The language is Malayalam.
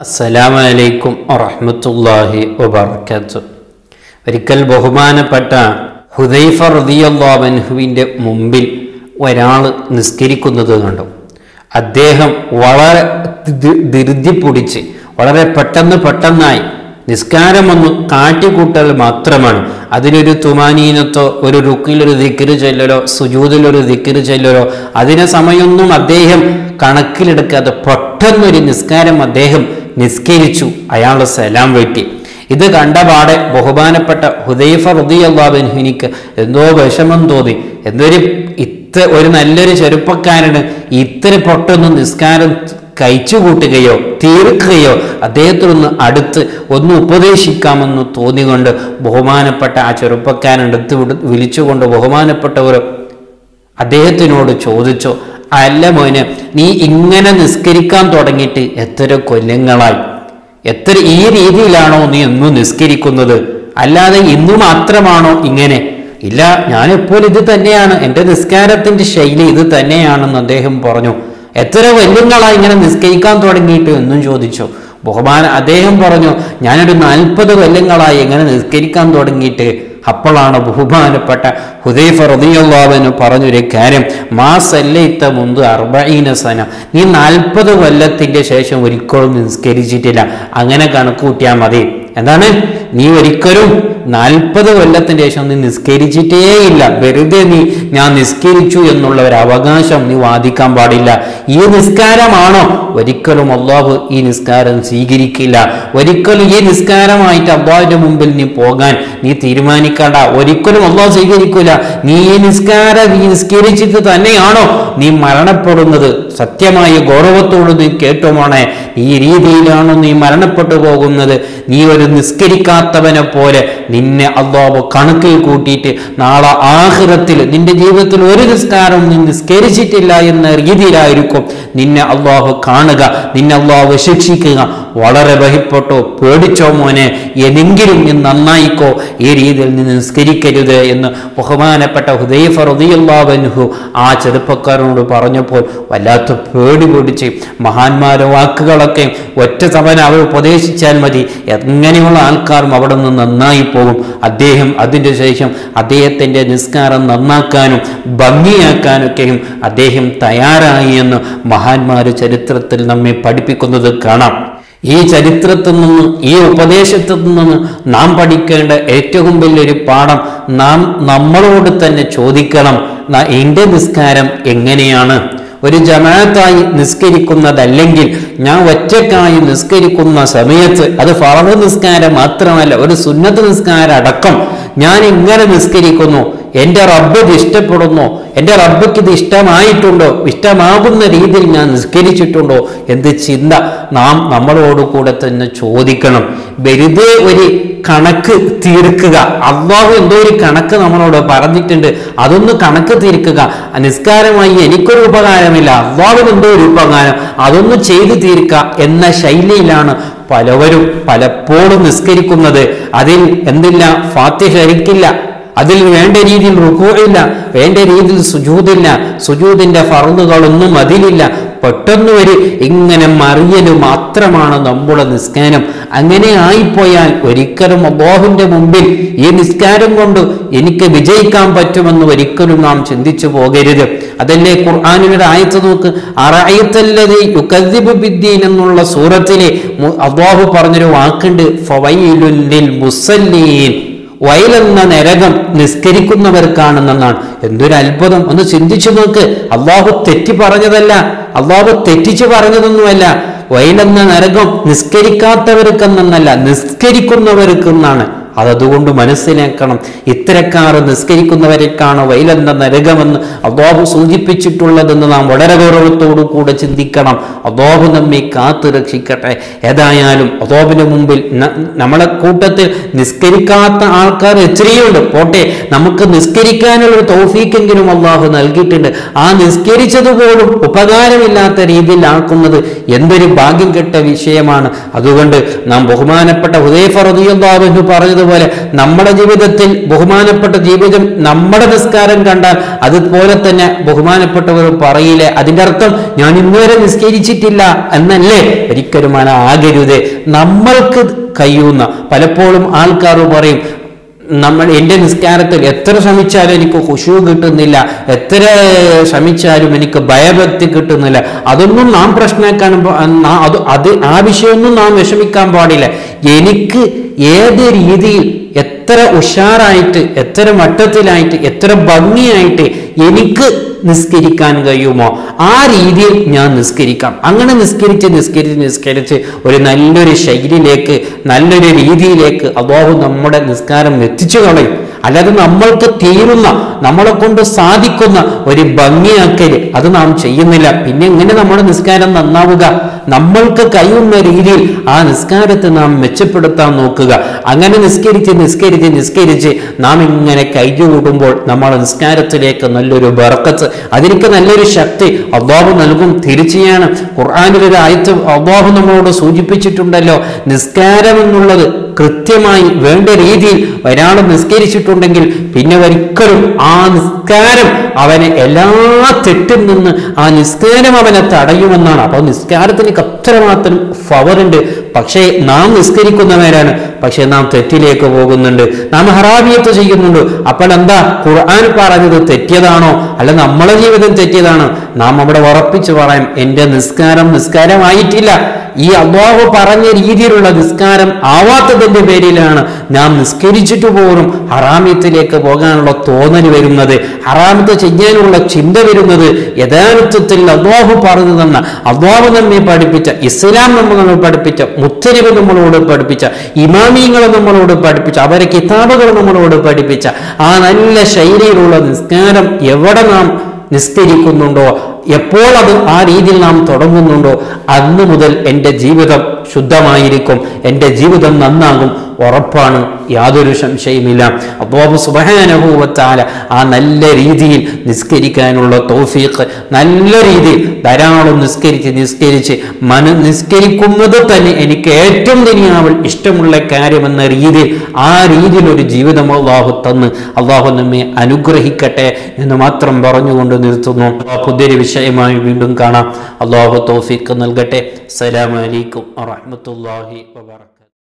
അസ്സലാമു അലൈക്കും വറഹ്മത്തുള്ളാഹി ഒരിക്കൽ ബഹുമാനപ്പെട്ട ഹുദൈഫ റളിയല്ലാഹുവിന്റെ മുമ്പിൽ ഒരാൾ നിസ്കരിക്കുന്നത് കണ്ടു. അദ്ദേഹം വളരെ ധൃതി പൊടിച്ച് വളരെ പെട്ടെന്ന് പെട്ടെന്നായി നിസ്കാരമൊന്ന് കാട്ടിക്കൂട്ടൽ മാത്രമാണ്. അതിനൊരു തുമാനീനത്തോ ഒരു റുക്കിലൊരു ദിക്കിര് ചെല്ലലോ സുജൂതിലൊരു ദിക്കിര് ചെല്ലലോ അതിനെ സമയമൊന്നും അദ്ദേഹം കണക്കിലെടുക്കാതെ പെട്ടെന്നൊരു നിസ്കാരം അദ്ദേഹം നിസ്കരിച്ചു. അയാളുടെ സലാം വെട്ടി. ഇത് കണ്ടപാടെ ബഹുമാനപ്പെട്ട ഹുദൈഫ റുദിയല്ലാബൻഹിനിക്ക് എന്തോ വിഷമം തോന്നി. എന്തൊരു ഇത്ര ഒരു നല്ലൊരു ചെറുപ്പക്കാരന് ഇത്ര പൊട്ടൊന്നും നിസ്കാരം കഴിച്ചു കൂട്ടുകയോ തീർക്കുകയോ അദ്ദേഹത്തിനൊന്ന് അടുത്ത് ഒന്ന് ഉപദേശിക്കാമെന്ന് തോന്നിക്കൊണ്ട് ബഹുമാനപ്പെട്ട ആ ചെറുപ്പക്കാരൻ അടുത്ത് വിളിച്ചുകൊണ്ട് ബഹുമാനപ്പെട്ടവർ അദ്ദേഹത്തിനോട് ചോദിച്ചു അല്ല മോനെ നീ ഇങ്ങനെ നിസ്കരിക്കാൻ തുടങ്ങിയിട്ട് എത്ര കൊല്ലങ്ങളായി? എത്ര ഈ രീതിയിലാണോ നീ എന്നും നിസ്കരിക്കുന്നത്? അല്ലാതെ ഇന്നു മാത്രമാണോ ഇങ്ങനെ? ഇല്ല ഞാൻ എപ്പോഴും ഇത് തന്നെയാണ്. എന്റെ നിസ്കാരത്തിന്റെ ശൈലി ഇത് തന്നെയാണെന്ന് അദ്ദേഹം പറഞ്ഞു. എത്ര കൊല്ലങ്ങളായി ഇങ്ങനെ നിസ്കരിക്കാൻ തുടങ്ങിയിട്ട് എന്നും ചോദിച്ചു. ബഹുമാന അദ്ദേഹം പറഞ്ഞു ഞാനൊരു നാൽപ്പത് കൊല്ലങ്ങളായി ഇങ്ങനെ നിസ്കരിക്കാൻ തുടങ്ങിയിട്ട് അപ്പോഴാണ് ബഹുമാനപ്പെട്ട ഹുദൈഫ റതിയുള്ളവന് പറഞ്ഞൊരു കാര്യം മാസല്ലയിത്ത മുന്ത് അർബീന സന. നീ നാൽപ്പത് കൊല്ലത്തിന്റെ ശേഷം ഒരിക്കലും നിസ്കരിച്ചിട്ടില്ല. അങ്ങനെ കണക്ക് കൂട്ടിയാൽ മതി. എന്താണ്? നീ ഒരിക്കലും നാൽപ്പത് കൊല്ലത്തിന് ശേഷം നീ നിസ്കരിച്ചിട്ടേ ഇല്ല. വെറുതെ നീ ഞാൻ നിസ്കരിച്ചു എന്നുള്ള ഒരു അവകാശം നീ വാദിക്കാൻ പാടില്ല. ഈ നിസ്കാരമാണോ? ഒരിക്കലും അള്ളാഹു ഈ നിസ്കാരം സ്വീകരിക്കില്ല. ഒരിക്കലും ഈ നിസ്കാരമായിട്ട് അള്ളാഹുവിന്റെ മുമ്പിൽ നീ പോകാൻ നീ തീരുമാനിക്കണ്ട. ഒരിക്കലും അള്ളാഹു സ്വീകരിക്കില്ല നീ ഈ നിസ്കാരം നീ നിസ്കരിച്ചിട്ട് തന്നെയാണോ നീ മരണപ്പെടുന്നത്? സത്യമായ ഗൗരവത്തോട് നീ കേട്ടുമാണ്. ഈ രീതിയിലാണ് നീ മരണപ്പെട്ടു പോകുന്നത്? നീ ഒരു നിസ്കരിക്കാത്തവനെ പോലെ നിന്നെ അള്ളാഹു കണക്കിൽ കൂട്ടിയിട്ട് നാളെ ആഹൃതത്തിൽ നിന്റെ ജീവിതത്തിൽ ഒരു നിസ്കാരം നീ നിസ്കരിച്ചിട്ടില്ല എന്ന രീതിയിലായിരിക്കും നിന്നെ അള്ളാഹു കാണുക നിന്നെ അള്ളാഹു ശിക്ഷിക്കുക. വളരെ ബഹിപ്പെട്ടോ പേടിച്ചോ മോനെ? എന്നെങ്കിലും നീ നന്നായിക്കോ? ഈ രീതിയിൽ നീ നിസ്കരിക്കരുത് എന്ന് ബഹുമാനപ്പെട്ട ഹുദൈഫ റളിയല്ലാഹു ആ ചെറുപ്പക്കാരനോട് പറഞ്ഞപ്പോൾ വല്ലാത്ത പേടി പിടിച്ച് മഹാന്മാരെ വാക്കുകളൊക്കെ ഒറ്റ തവണ അവർ ഉപദേശിച്ചാൽ മതി. എങ്ങനെയുള്ള ആൾക്കാരും അവിടെ നിന്ന് നന്നായി പോകും. അദ്ദേഹം അതിന്റെ ശേഷം അദ്ദേഹത്തിന്റെ നിസ്കാരം നന്നാക്കാനും ഭംഗിയാക്കാനൊക്കെയും അദ്ദേഹം തയ്യാറായി എന്ന് മഹാന്മാർ ചരിത്രത്തിൽ നമ്മെ പഠിപ്പിക്കുന്നത് കാണാം. ഈ ചരിത്രത്തിൽ നിന്ന് ഈ ഉപദേശത്തിൽ നിന്ന് നാം പഠിക്കേണ്ട ഏറ്റവും വലിയൊരു പാഠം നാം നമ്മളോട് തന്നെ ചോദിക്കണം. "ന- എന്റെ നിസ്കാരം എങ്ങനെയാണ്? ഒരു ജമാഅത്തായി നിസ്കരിക്കുന്നതല്ലെങ്കിൽ ഞാൻ ഒറ്റക്കായി നിസ്കരിക്കുന്ന സമയത്ത് അത് ഫറവ് നിസ്കാരം മാത്രമല്ല ഒരു സുന്നത്ത് നിസ്കാരം അടക്കം ഞാൻ ഇങ്ങനെ നിസ്കരിക്കുന്നു. എന്റെ റബ്ബ് ഇത് ഇഷ്ടപ്പെടുന്നു. എന്റെ റബ്ബയ്ക്ക് ഇത് ഇഷ്ടമായിട്ടുണ്ടോ. ഇഷ്ടമാകുന്ന രീതിയിൽ ഞാൻ നിസ്കരിച്ചിട്ടുണ്ടോ എന്ത് ചിന്ത. നാം നമ്മളോട് കൂടെ തന്നെ ചോദിക്കണം. വെറുതെ ഒരു കണക്ക് തീർക്കുക. അള്ളാഹു എന്തോ ഒരു കണക്ക് നമ്മളോട് പറഞ്ഞിട്ടുണ്ട്. അതൊന്ന് കണക്ക് തീർക്കുക. നിസ്കാരമായി എനിക്കൊരു ഉപകാരമില്ല. അള്ളാഹുവിന് എന്തോ ഒരു ഉപകാരം. അതൊന്ന് ചെയ്തു തീർക്കുക എന്ന ശൈലിയിലാണ് പലവരും പലപ്പോഴും നിസ്കരിക്കുന്നത് അതിൽ എന്തില്ല ഫാത്തിഹ ഹരിക്കില്ല അതിൽ വേണ്ട രീതിയിൽ റുഖുവില്ല വേണ്ട രീതിയിൽ സുജൂദില്ല സുജൂദിന്റെ ഫറുന്നുകളൊന്നും അതിലില്ല. പെട്ടെന്ന് ഒരു ഇങ്ങനെ മറിയൽ മാത്രമാണ് നമ്മുടെ നിസ്കാരം. അങ്ങനെ ആയിപ്പോയാൽ ഒരിക്കലും അബോഹിന്റെ മുമ്പിൽ ഈ നിസ്കാരം കൊണ്ട് എനിക്ക് വിജയിക്കാൻ പറ്റുമെന്ന് ഒരിക്കലും നാം ചിന്തിച്ചു പോകരുത്. അതല്ലേ ഖുർആാനിയുടെ ആയത്ത് നോക്ക്? അറായത്തല്ലത് ബിദ്ദീൻ എന്നുള്ള സൂറത്തിലെ അബോഹ് പറഞ്ഞൊരു വാക്കുണ്ട് ഫവൈലുല്ലിൽ ലിൽ മുസല്ലീൻ. വയലെന്ന നരകം നിസ്കരിക്കുന്നവർക്കാണെന്നാണ്. എന്തൊരു അത്ഭുതം. ഒന്ന് ചിന്തിച്ചു നോക്ക്. അള്ളാഹു തെറ്റി പറഞ്ഞതല്ല. അള്ളാഹു തെറ്റിച്ചു പറഞ്ഞതൊന്നുമല്ല. വയലെന്ന നരകം നിസ്കരിക്കാത്തവർക്കെന്നല്ല നിസ്കരിക്കുന്നവർക്കെന്നാണ്. അതതുകൊണ്ട് മനസ്സിലാക്കണം ഇത്തരക്കാർ നിസ്കരിക്കുന്നവരെക്കാണ് വൈലെന്ന നരകമെന്ന് അള്ളാഹു സൂചിപ്പിച്ചിട്ടുള്ളതെന്ന് നാം വളരെ ഗൗരവത്തോടു കൂടെ ചിന്തിക്കണം. അള്ളാഹു നമ്മെ കാത്തു രക്ഷിക്കട്ടെ. ഏതായാലും അള്ളാഹുവിന് മുമ്പിൽ നമ്മളെ കൂട്ടത്തിൽ നിസ്കരിക്കാത്ത ആൾക്കാർ എത്രയുണ്ട്? പോട്ടെ നമുക്ക് നിസ്കരിക്കാനുള്ള ഒരു തൗഫീക്കെങ്കിലും അള്ളാഹു നൽകിയിട്ടുണ്ട്. ആ നിസ്കരിച്ചത് പോലും ഉപകാരമില്ലാത്ത രീതിയിൽ ആക്കുന്നത് എന്തൊരു ഭാഗ്യം കെട്ട വിഷയമാണ്. അതുകൊണ്ട് നാം ബഹുമാനപ്പെട്ട ഹുദൈഫ റളിയല്ലാഹു അൻഹു പറഞ്ഞത് പറഞ്ഞതുപോലെ നമ്മുടെ ജീവിതത്തിൽ ബഹുമാനപ്പെട്ട ജീവിതം നമ്മുടെ നിസ്കാരം കണ്ടാൽ അതുപോലെ തന്നെ ബഹുമാനപ്പെട്ടവർ പറയില്ലേ? അതിന്റെ അർത്ഥം ഞാൻ ഇന്നുവരെ നിസ്കരിച്ചിട്ടില്ല എന്നല്ലേ? ഒരിക്കലും ആകരുത്. നമ്മൾക്ക് കഴിയുന്ന പലപ്പോഴും ആൾക്കാർ പറയും നമ്മൾ എന്റെ നിസ്കാരത്തിൽ എത്ര ശ്രമിച്ചാലും എനിക്ക് ഖുഷു കിട്ടുന്നില്ല എത്ര ശ്രമിച്ചാലും എനിക്ക് ഭയഭക്തി കിട്ടുന്നില്ല. അതൊന്നും നാം പ്രശ്നമാക്കാൻ അത് അത് ആ വിഷയമൊന്നും നാം വിഷമിക്കാൻ പാടില്ല. എനിക്ക് ഏത് രീതിയിൽ എത്ര ഉഷാറായിട്ട് എത്ര മട്ടത്തിലായിട്ട് എത്ര ഭംഗിയായിട്ട് എനിക്ക് നിസ്കരിക്കാൻ കഴിയുമോ? ആ രീതിയിൽ ഞാൻ നിസ്കരിക്കാം. അങ്ങനെ നിസ്കരിച്ച് നിസ്കരിച്ച് നിസ്കരിച്ച് ഒരു നല്ലൊരു ശൈലിയിലേക്ക് നല്ലൊരു രീതിയിലേക്ക് അള്ളാഹു നമ്മുടെ നിസ്കാരം എത്തിച്ചു കളയും. അല്ലാതെ നമ്മൾക്ക് തീരുന്ന നമ്മളെ കൊണ്ട് സാധിക്കുന്ന ഒരു ഭംഗിയാക്കൽ അത് നാം ചെയ്യുന്നില്ല. പിന്നെ എങ്ങനെ നമ്മുടെ നിസ്കാരം നന്നാവുക? നമ്മൾക്ക് കഴിയുന്ന രീതിയിൽ ആ നിസ്കാരത്തെ നാം മെച്ചപ്പെടുത്താൻ നോക്കുക. അങ്ങനെ നിസ്കരിച്ച് നിസ്കരിച്ച് നിസ്കരിച്ച് നാം ഇങ്ങനെ കൈകൂടുമ്പോൾ നമ്മുടെ നിസ്കാരത്തിലേക്ക് നല്ലൊരു ബർക്കത്ത് അതിലേക്ക് നല്ലൊരു ശക്തി അള്ളാഹു നൽകും. തിരിച്ചെയാണ് ഖുർആാനിലൊരു ആയത്ത് അള്ളാഹു നമ്മളോട് സൂചിപ്പിച്ചിട്ടുണ്ടല്ലോ നിസ്കാരം എന്നുള്ളത് കൃത്യമായി വേണ്ട രീതിയിൽ ഒരാൾ നിസ്കരിച്ചിട്ടുണ്ടെങ്കിൽ പിന്നെ ഒരിക്കലും ആ നിസ്കാരം അവനെ എല്ലാ തെറ്റിൽ നിന്ന് ആ നിസ്കാരം അവനെ തടയുമെന്നാണ്. അപ്പോൾ നിസ്കാരത്തിന് അത്രമാത്രം ഫവറുണ്ട് പക്ഷേ നാം നിസ്കരിക്കുന്നവരാണ്. പക്ഷേ നാം തെറ്റിലേക്ക് പോകുന്നുണ്ട്. നാം ഹറാബിയത്ത് ചെയ്യുന്നുണ്ട്. അപ്പോൾ എന്താ? ഖുർആൻ പറഞ്ഞത് തെറ്റിയതാണോ? അല്ല നമ്മളെ ജീവിതം തെറ്റിയതാണോ? നാം അവിടെ ഉറപ്പിച്ചു പറയാം എന്റെ നിസ്കാരം നിസ്കാരമായിട്ടില്ല. ഈ അള്ളാഹു പറഞ്ഞ രീതിയിലുള്ള നിസ്കാരം ആവാത്തതിന്റെ പേരിലാണ് നാം നിസ്കരിച്ചിട്ട് പോലും ഹറാമിയത്തിലേക്ക് പോകാനുള്ള തോന്നൽ വരുന്നത്. ഹറാമത്ത് ചെയ്യാനുള്ള ചിന്ത വരുന്നത് യഥാർത്ഥത്തിൽ അള്ളാഹു പറഞ്ഞു തന്ന അള്ളാഹു നമ്മെ പഠിപ്പിച്ച ഇസ്ലാം നമ്മൾ പഠിപ്പിച്ച മുത്തരിവ് നമ്മളോട് പഠിപ്പിച്ച ഇമാമിയങ്ങൾ നമ്മളോട് പഠിപ്പിച്ച അവരെ കിതാബുകൾ നമ്മളോട് പഠിപ്പിച്ച ആ നല്ല ശൈലിയിലുള്ള നിസ്കാരം എവിടെ നാം നിസ്കരിക്കുന്നുണ്ടോ എപ്പോൾ അത് ആ രീതിയിൽ നാം തുടങ്ങുന്നുണ്ടോ അന്ന് മുതൽ എന്റെ ജീവിതം ശുദ്ധമായിരിക്കും. എന്റെ ജീവിതം നന്നാകും. ഉറപ്പാണ്. യാതൊരു സംശയമില്ല അബ്ബാബു സുബഹാനുഭവത്താല ആ നല്ല രീതിയിൽ നിസ്കരിക്കാനുള്ള തോഫീഖ് നല്ല രീതിയിൽ ധാരാളം നിസ്കരിച്ച് നിസ്കരിച്ച് മന നിസ്കരിക്കുന്നത് തന്നെ എനിക്ക് ഏറ്റവും ദനിയാവൽ ഇഷ്ടമുള്ള കാര്യമെന്ന രീതിയിൽ ആ രീതിയിൽ ഒരു ജീവിതം അള്ളാഹു തന്ന്. അള്ളാഹു നമ്മെ അനുഗ്രഹിക്കട്ടെ എന്ന് മാത്രം പറഞ്ഞുകൊണ്ട് നിർത്തുന്നു. പുതിയൊരു വിഷയമായി വീണ്ടും കാണാം. അള്ളാഹു തോഫീഖ് നൽകട്ടെ. അസ്സലാമു അലൈക്കും വറഹ്മത്തുള്ളാഹി വബറകാതുഹു